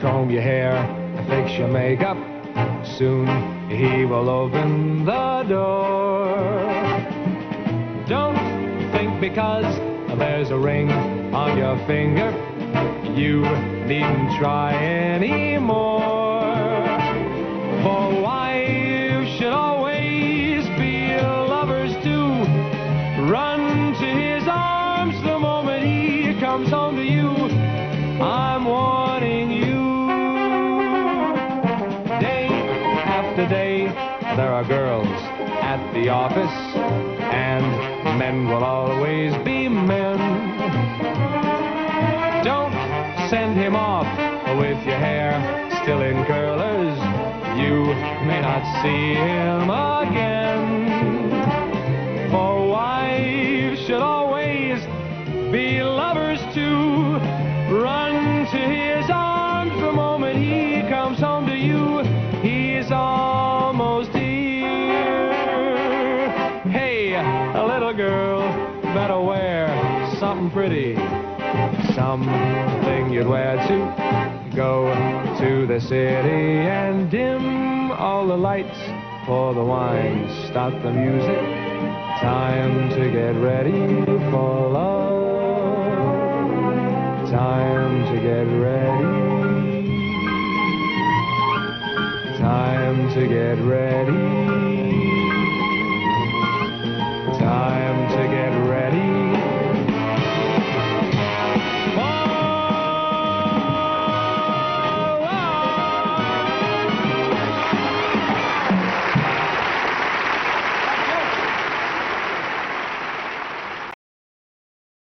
comb your hair, fix your makeup. Soon he will open the door. Don't think because there's a ring on your finger, you needn't try anymore. For wives should always be lovers too. Run to his arms the moment he comes home to you. I'm warning you. Day after day, there are girls at the office, and men will always be men. Don't send him off with your hair still in curlers. You may not see him again. For wives should always be lovers too. Run a little girl, better wear something pretty. Something you'd wear to go to the city and dim all the lights for the wine. Stop the music. Time to get ready for love. Time to get ready. Time to get ready